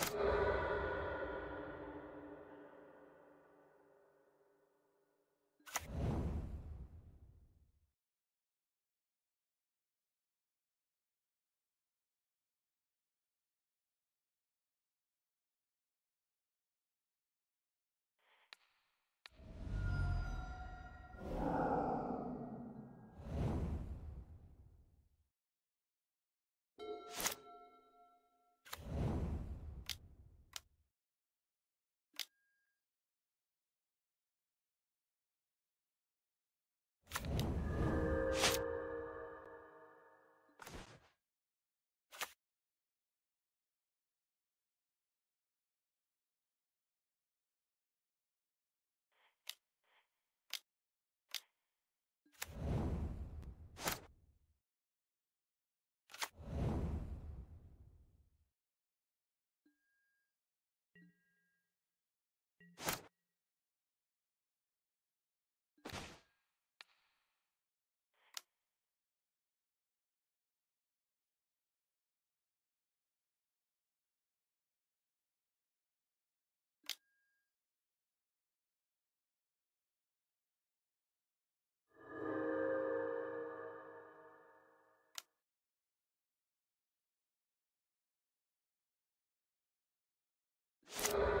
you you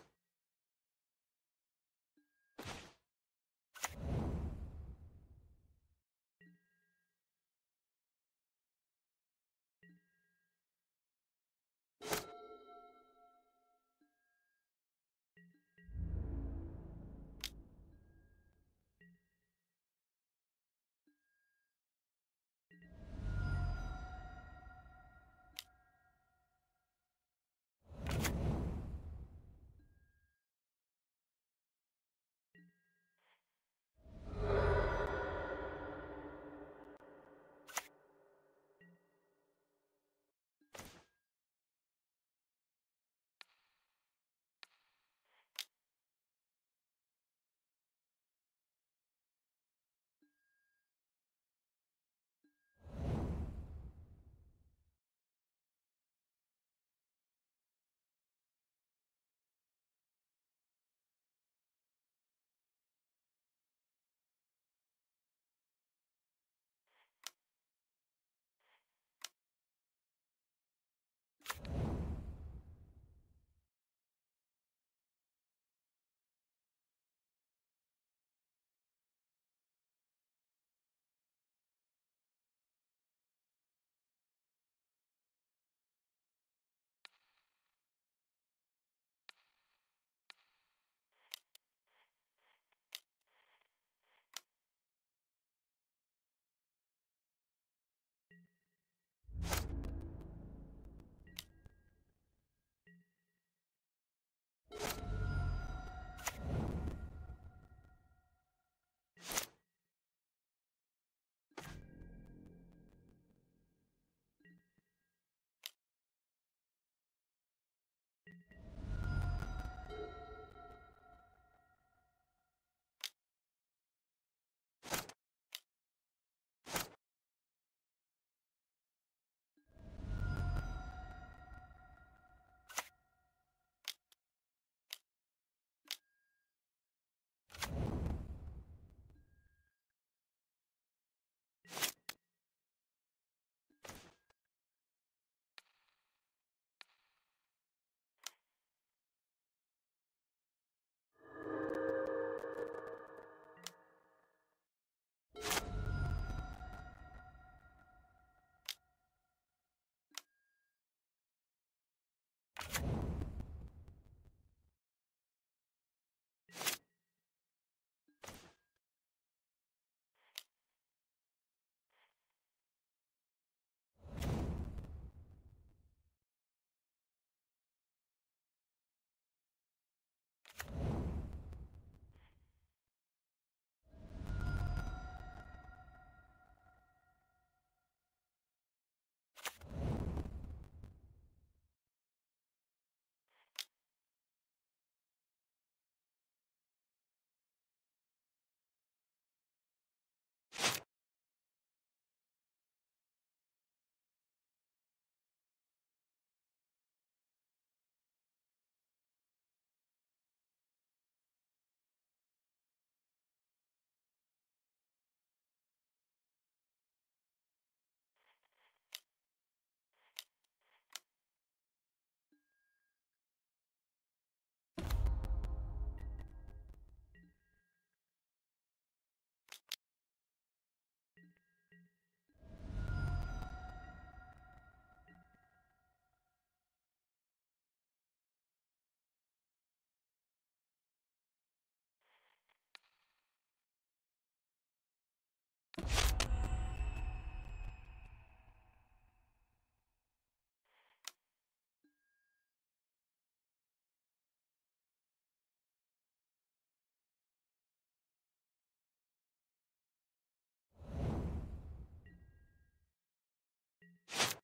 you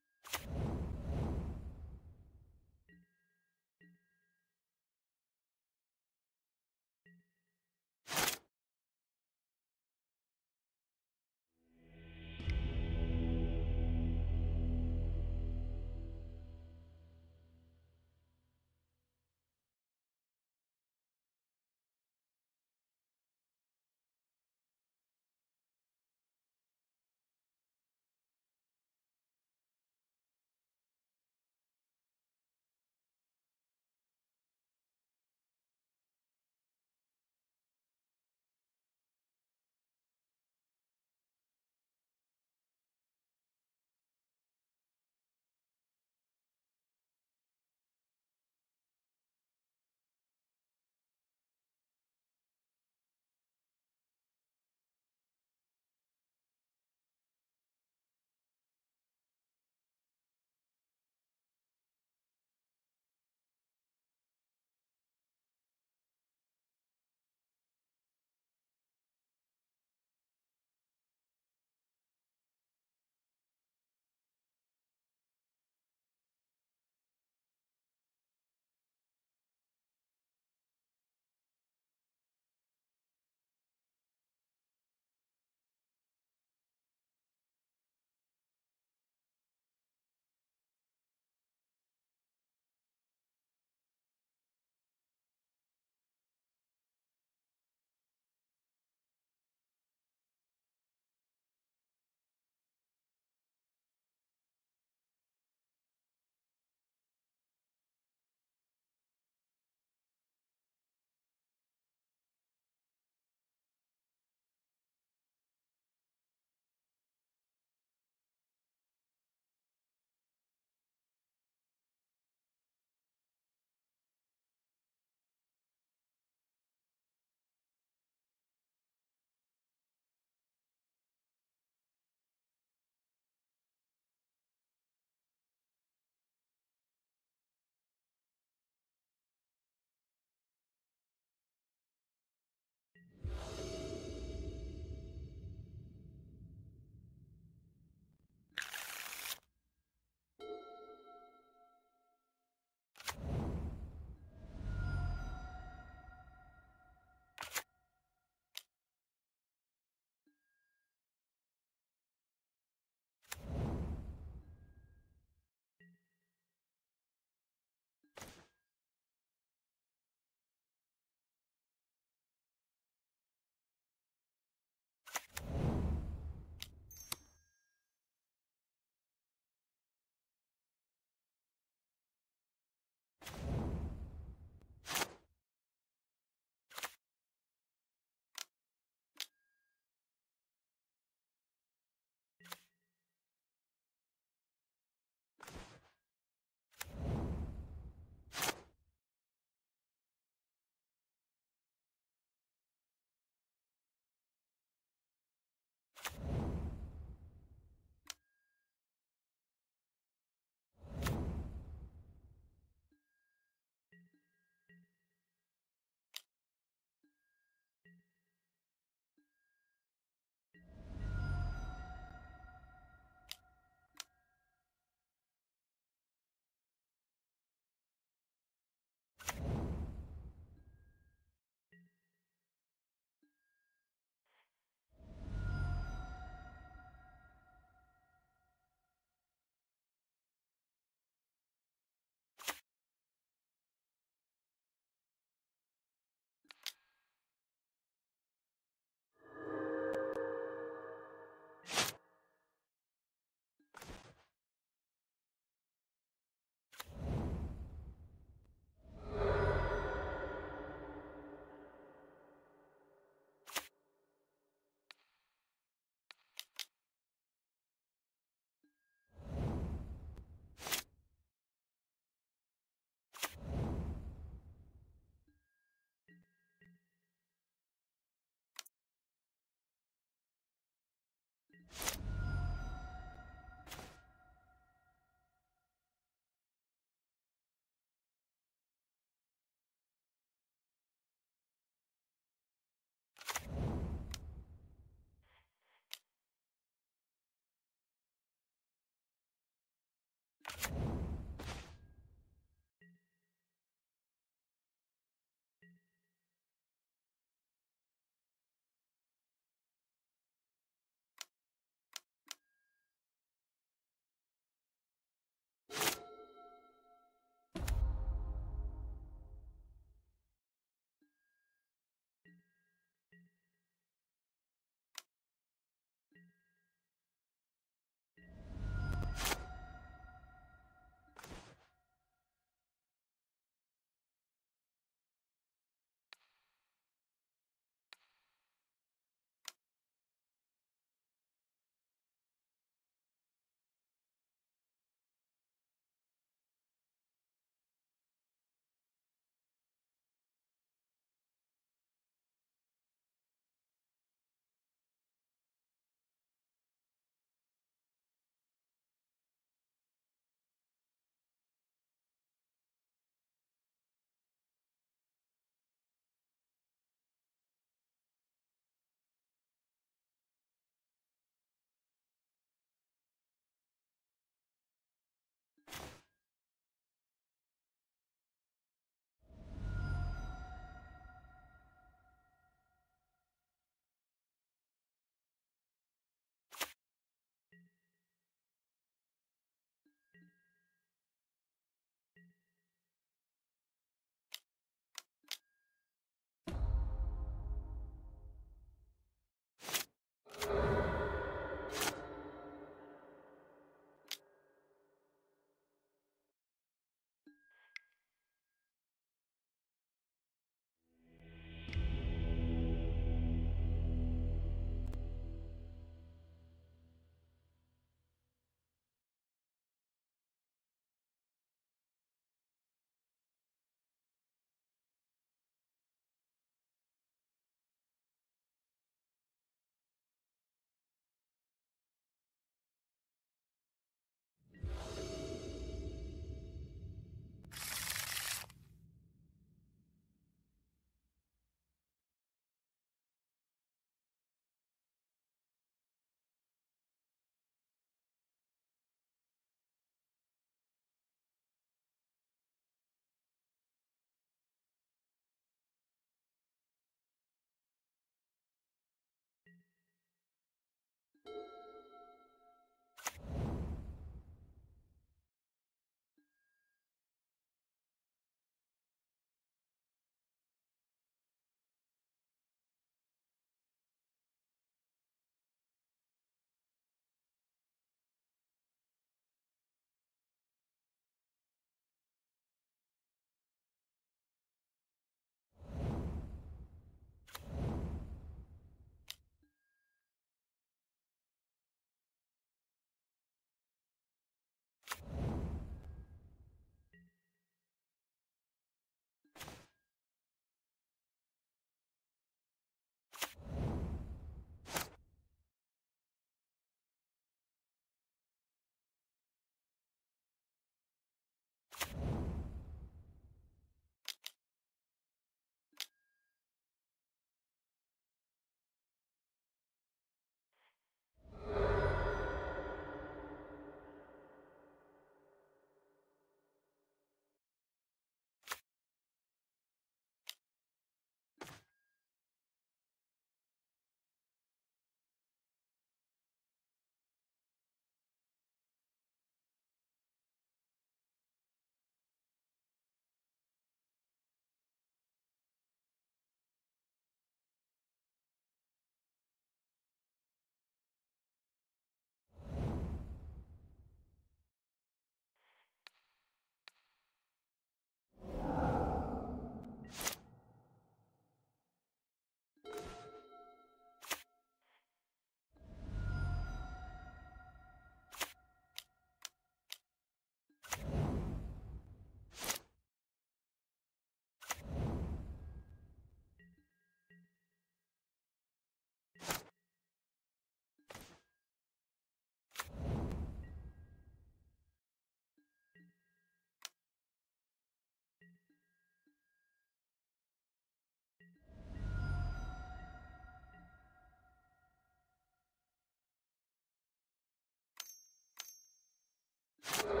you